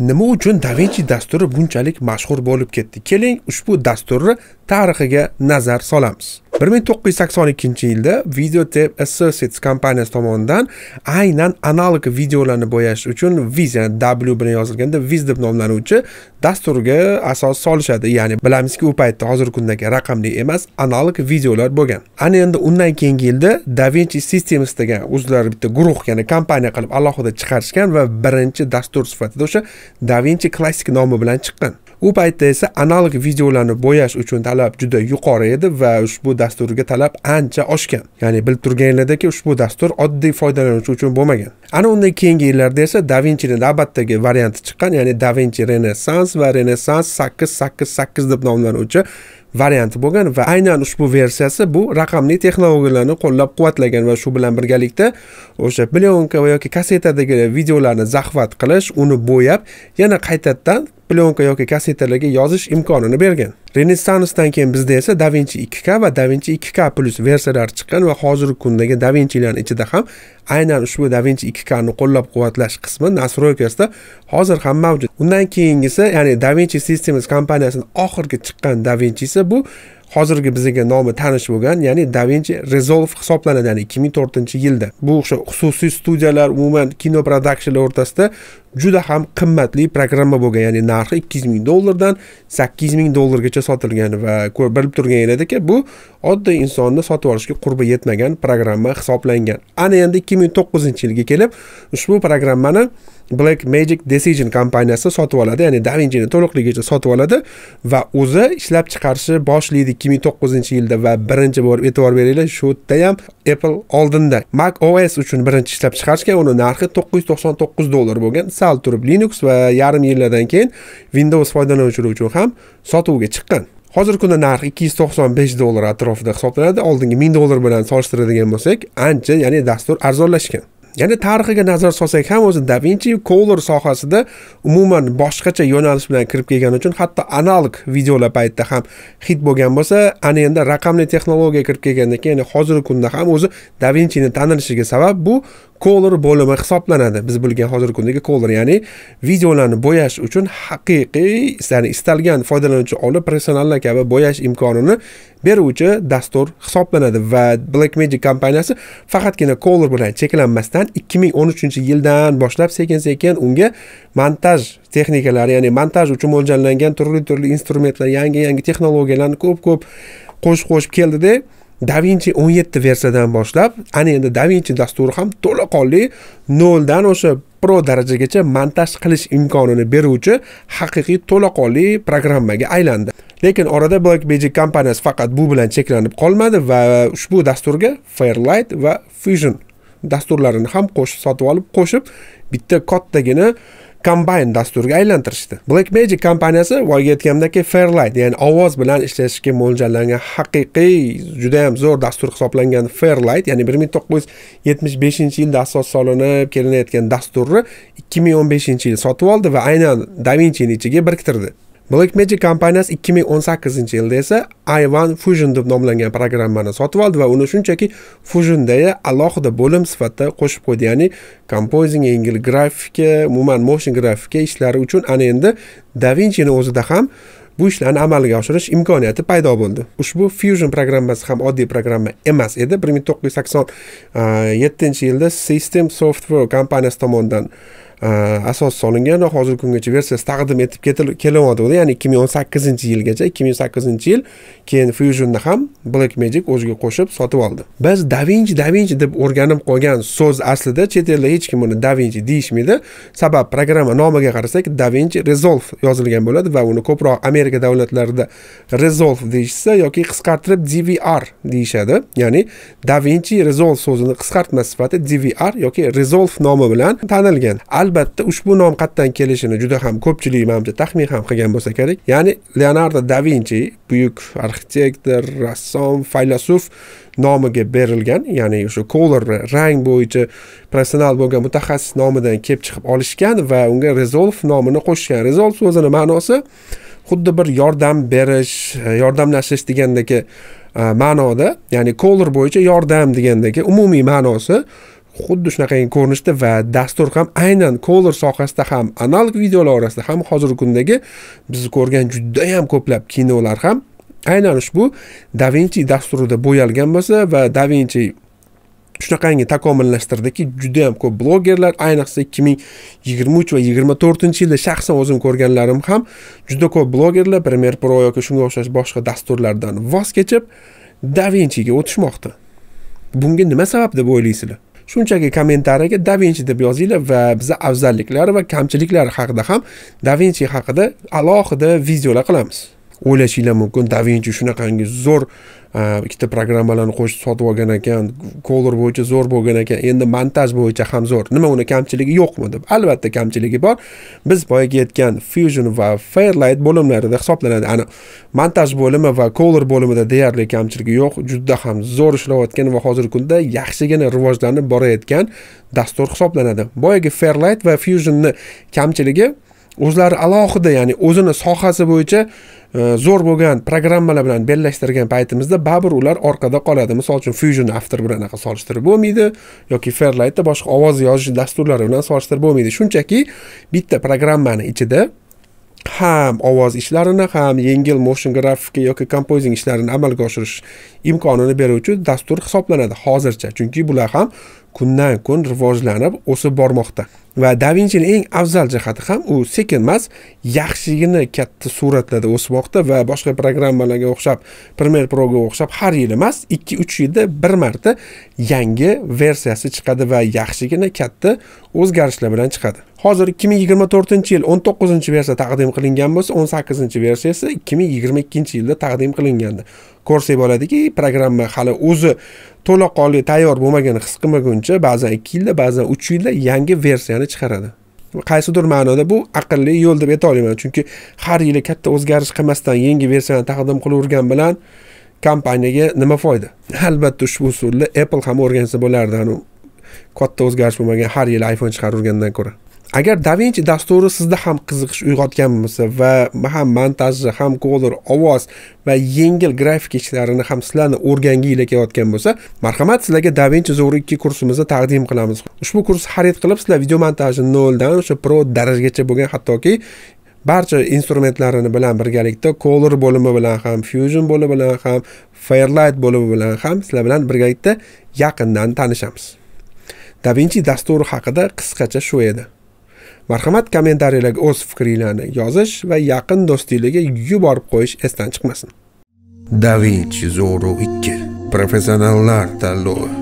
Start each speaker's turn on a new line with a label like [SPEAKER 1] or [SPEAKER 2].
[SPEAKER 1] nima uchun davinchi dasturi bunchalik mashhur bo'lib ketdi? Keling ushbu dasturni tarixiga nazar solamiz. Bir ming to'qqiz yuz sakson ikkinchi yilda videotape associates kompaniyasi tomonidan aynan analog videolarni bo'yash uchun viz ya'ni w bilan yozilganda viz deb nomlanuvchi dasturga asos solishadi. Ya'ni bilamizki u paytda hozirgi kundagi raqamli emas analog videolar bo'lgan. Ana endi undan keyingi yilda davinchi systems degan o'zlari bitta guruh ya'ni kompaniya qilib alohida chiqarishgan va birinchi dastur sifatida o'sha davinchi classic nomi bilan chiqqan. U paytda esa analog videolarni bo'yash uchun talab juda yuqori edi va ushbu dasturga talab ancha oshgan. Ya'ni bilib turganinglardek ushbu dastur oddiy foydalanuvchi uchun bo'lmagan. Ana undan keyingi yillarda esa davinchini navbatdagi varianti chiqqan ya'ni davinchi renessans va renessans sakkiz sakkiz sakkiz deb nomlanuvchi varianti bo'lgan va aynan ushbu versiyasi bu raqamli texnologiyalarni qo'llab quvvatlagan va shu bilan birgalikda o'sha plyonka yoki kassetadagi videolarni zahvat qilish uni bo'yab yana qaytadan plyonka yoki kassetalarga yozish imkonini bergan. Renessansdan keyin bizda esa davinchi 2k va davinchi 2k plus versiyalari chiqqan va hozirgi kundagi davinchilarni ichida ham aynan ushbu davinchi 2k ni qo'llab quvvatlash qismi nastroykasida hozir ham mavjud. Undan keyingisi ya'ni davinchi systems kompaniyasini oxirgi chiqqan davinchisi bu hozirgi bizga nomi tanish bo'lgan ya'ni davinchi resolve hisoblanadi ya'ni ikki ming to'rtinchi yilda. Bu o'sha xususiy studiyalar umuman kino produksiyonlar o'rtasida juda ham qimmatli programma bo'lgan ya'ni narxi ikki yuz ming dollardan sakkiz ming dollargacha sotilgan va bilib turganinglardek bu oddiy insonni sotib olishga qurbi yetmagan programma hisoblangan. Ana endi ikki ming to'qqizinchi yilga kelib ushbu programmani black magic decision kompaniyasi sotib oladi. Ya'ni davinchini to'liqligicha sotib oladi va o'zi ishlab chiqarishni boshlaydi ikki ming to'qqizinchi yilda va birinchi bor e'tibor beringlar shu yerda ham apple oldinda. Mac os uchun birinchi ishlab chiqarishgan uni narxi to'qqiz yuz to'qson to'qqiz dollar bo'lgan. Sal turib linux va yarim yillardan keyin windows foydalanuvchilari uchun ham sotuvga chiqqan. Hozirgi kunda narxi ikki yuz to'qson besh dollar atrofida hisoblanadi. Oldingi ming dollar bilan solishtiradigan bo'lsak ancha ya'ni dastur arzonlashgan. Ya'ni tarixiga nazar solsak ham o'zi da vinchi color sohasida umuman boshqacha yo'nalish bilan kirib kelgani uchun hatto analog videolar paytida ham hit bo'lgan bo'lsa ana endi raqamli texnologiya kirib kelgandan keyin ya'ni hozirgi kunda ham o'zi da vinchini tanilishiga sabab bu color bo'limi hisoblanadi. Biz bilgan hozirgi kundagi color ya'ni videolarni bo'yash uchun haqiqiy ya'ni istalgan foydalanuvchi olib professionallar kabi bo'yash imkonini beruvchi dastur hisoblanadi va blackmagic kompaniyasi faqatgina color bilan cheklanmasdan ikki ming o'n uchinchi yildan boshlab sekin sekin unga montaj texnikalari ya'ni montaj uchun mo'ljallangan turli turli instrumentlar yangi yangi texnologiyalarni ko'p ko'p qo'shib qo'shib keldida davinchi o'n yetti versiyadan boshlab ana endi davinchi dasturi ham to'laqonli noldan o'sha pro darajagacha montaj qilish imkonini beruvchi haqiqiy to'laqonli programmaga aylandi. Lekin orada blackmagic kompaniyasi faqat bu bilan cheklanib qolmadi va ushbu dasturga fairlight va fusion dasturlarini ham qo'shib sotib olib qo'shib bitta kattagina combine dasturiga aylantirishdi. Black magic kompaniyasi boyagi aytgandek fairlight ya'ni ovoz bilan ishlashga mo'ljallangan haqiqiy judayam zo'r dastur hisoblangan fairlight ya'ni bir ming to'qqiz yuz yetmish beshinchi yilda asos solinib kelinayotgan dasturni ikki ming o'n beshinchi yil sotib oldi va aynan davinchini ichiga biriktirdi. Blackmagic kompaniyasi ikki ming o'n sakkizinchi yilda esa i1 fusion deb nomlangan programmani sotib oldi va uni shunchaki fusionda alohida bo'lim sifatida qo'shib qo'ydi. Ya'ni composing yengil grafika umuman motion grafika ishlari uchun ana endi davinchini o'zida ham bu ishlarni amalga oshirish imkoniyati paydo bo'ldi. Ushbu fusion programmasi ham oddiy programma emas edi. bir ming to'qqiz yuz sakson yettinchi yilda system software kompaniyasi tomonidan asos solingan va hozirgi kungacha versiyasi taqdim etib kelyapti ya'ni ikki ming o'n sakkizinchi yilgacha ikki ming sakkizinchi yil keyin fusionni ham black magic o'ziga qo'shib sotib oldi. Biz da vinci da vinci deb o'rganib qolgan so'z aslida chet elda hech kim uni da vinci deyishmaydi. Sabab programma nomiga qarasak da vinci resolve yozilgan bo'ladi va uni ko'proq amerika davlatlarida resolve deyishsa yoki qisqartirib dvr deyishadi. Ya'ni da vinci resolve so'zini qisqartma sifatida dvr yoki resolve nomi bilan tanilgan. Albatta ushbu nom qayerdan kelishini juda ham ko'pchilik manimcha taxmin ham qilgan bo'lsa kerak. Ya'ni leonardo da vinchi buyuk arxitektor rassom faylasuf nomiga berilgan ya'ni o'sha color rang bo'yicha professional bo'lgan mutaxassis nomidan kelib chiqib olishgan va unga resolve nomini qo'shgan. Resolve so'zini ma'nosi xuddi bir yordam berish yordamlashish degandagi e, ma'noda ya'ni color bo'yicha yordam degandagi umumiy ma'nosi xuddi shunaqangi ko'rinishda va dastur ham aynan color sohasida ham analog videolar orasida ham hozirgi kundagi biz ko'rgan judayam ko'plab kinolar ham aynan ushbu davinchi dasturida bo'yalgan bo'lsa va davinchi shunaqangi takomillashtirdiki juda yam ko'p blogerlar ayniqsa ikki ming yigirma uch va yigirma to'rtinchi yilda shaxsan o'zim ko'rganlarim ham juda ko'p blogerlar premiere pro yoki shunga o'xshash boshqa dasturlardan voz kechib davinchiga o'tishmoqda. Bunga nima sabab deb o'ylaysizlar? Shunchaki kommentariyga davinchi deb yozinglar va biza afzalliklari va kamchiliklari haqida ham davinchi haqida alohida videolar qilamiz. O'ylashinglar mumkin. Davinchi shunaqangi zo'r ikkita programmalarni qo'shib sotib olgan ekan color bo'yicha zo'r bo'lgan ekan endi montaj bo'yicha ham zo'r. Nima uni kamchiligi yo'qmi deb. Albatta kamchiligi bor. Biz boyagi aytgan fusion va fairlight bo'limlarida hisoblanadi. Ana montaj bo'limi va color bo'limida deyarli kamchiligi yo'q. Juda ham zo'r ishlayotgan va hozirgi kunda yaxshigina rivojlanib borayotgan dastur hisoblanadi. Boyagi fairlight va fusionni kamchiligi o'zlari alohida ya'ni o'zini sohasi bo'yicha e, zo'r bo'lgan programmalar bilan bellashtirgan paytimizda baribir ular orqada qoladi. Misol uchun fusion after bilan anaqa solishtirib bo'lmaydi yoki fairlightda boshqa ovoz yozish dasturlari bilan solishtirib bo'lmaydi. Shunchaki bitta programmani ichida ham ovoz ishlarini ham yengil motion grafika yoki kompozing ishlarini amalga oshirish imkonini beruvchi dastur hisoblanadi hozircha. Chunki bular ham kundan kun rivojlanib o'sib bormoqda. Va davinchini eng afzal jihati ham u sekin emas yaxshigina katta suratlarda o'smoqda va boshqa programmalarga o'xshab premiere proga o'xshab har yil emas ikki uch yilda bir marta yangi versiyasi chiqadi va yaxshigina katta o'zgarishlar bilan chiqadi. Hozir ikki ming yigirma to'rtinchi yil o'n to'qqizinchi versiya taqdim qilingan bo'lsa o'n sakkizinchi esa ikki ming yigirma ikkinchi yilda taqdim qilingandi. Ko'rsak bo'ladiki programma hali o'zi to'laqonli tayyor bo'lmaganini his qilmaguncha ba'zan ikki yilda ba'zan uch yilda yangi versiyani chiqaradi. Qaysidir ma'noda bu aqlli yo'l deb aytolmayman, chunki har yili katta o'zgarish qilmasdan yangi versiyani taqdim qilavergan bilan kompaniyaga nima foyda? Albatta ushbu usulni apple ham o'rgansa bo'lardi. Katta o'zgarish bo'lmagan har yili iphone chiqaravergandan ko'ra. Agar davinchi dasturi sizda ham qiziqish uyg'otgan bo'lsa va ham montajni ham kolor ovoz va yengil grafika ishlarini ham sizlarni o'rganginglar kelayotgan bo'lsa marhamat sizlarga davinchi zo'r ikki kursimizni taqdim qilamiz. Ushbu kurs xarid qilib sizlar video montajni noldan o'sha pro darajagacha bo'lgan hattoki barcha instrumentlarini bilan birgalikda color bo'limi bilan ham fusion bo'limi bilan ham fairlight bo'limi bilan ham sizlar bilan birgalikda yaqindan tanishamiz. Davinchi dasturi haqida qisqacha shu edi. Marhamat kommentariyalarga o'z fikringlarni yozish va yaqin do'stinglarga yuborib qo'yish esdan chiqmasin.
[SPEAKER 2] Da vinci zo'rug'i ikki. Professionallar tanlovi.